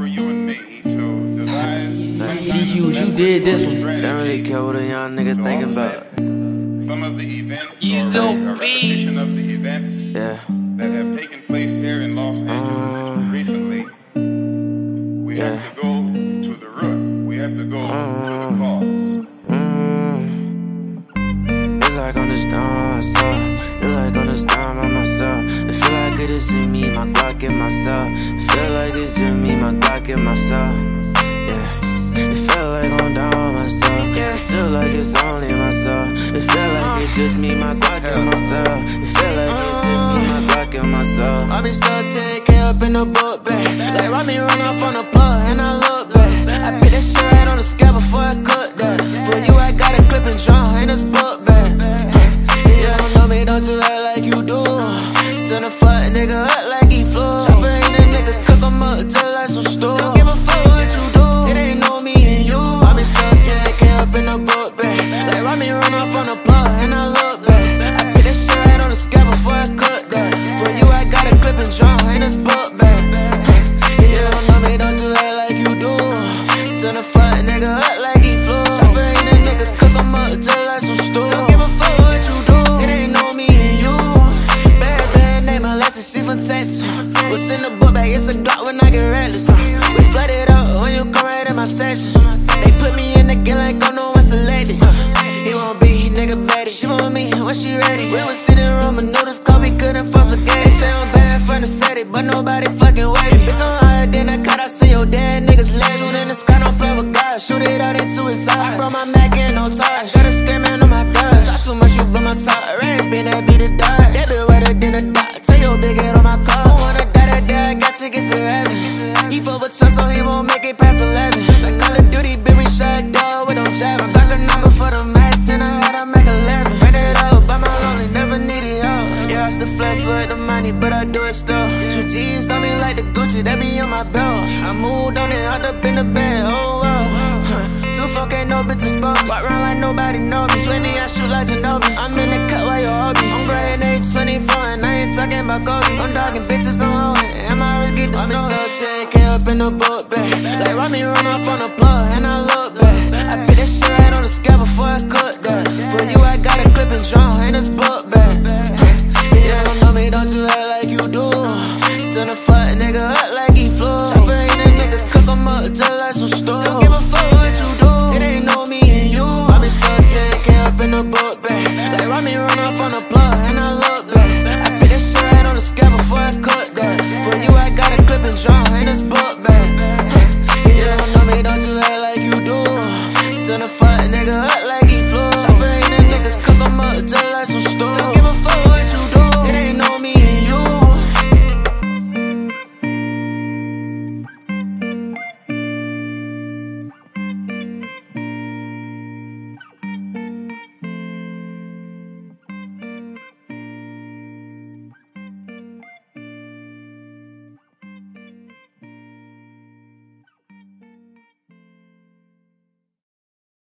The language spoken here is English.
for you and me to devise some kind G of Hughes, you did this one. strategy Don't really care what a young nigga to thinking about. Some of the events Ease or up, a repetition of beats. the events Yeah. that have taken place here in Los Angeles Uh. Just me, my Glock and myself. It feel like it's just me, my Glock and myself. Yeah. It feel like I'm down by myself. Yeah. It feel like it's only myself. It feel like it's just me, my Glock and myself. It feel like it's just me, my Glock and myself. I been stuck 10K up in the book bag. Like Robbie run off on the plug and I What's in the book bag? It's a Glock when I get reckless. Uh, we flood it up when you come right in my section. They put me in the game like I'm no one selected. Uh, he won't be, nigga, Betty. She want me when she ready. We was sitting ramen noodles, cause we couldn't fuck the game. They say I'm bad from the city, but nobody fucking waiting. Bitch, I'm higher than a cut. I see your dead niggas leg. Shoot in the sky, don't play with God. Shoot it out into his side. I brought my Mac in, no. Got a screaming on my God. Talk too much, you blow my side. Red been that be the dot. Do it still. Two G's on me like the Gucci, that be on my belt. I moved on it, hopped up in the bed, oh well. Huh. Two phone ain't no bitches spoke. Walk around like nobody know me. 20, I shoot like Ginobili. I'm in the cut while you're hobby. I'm grade age 24, and I ain't talking about Kobe. I'm dogging bitches, I'm hoeing. And my wrist get dismissed. I'm still 10K up in the book bag. Like Robbie run off on the plug, and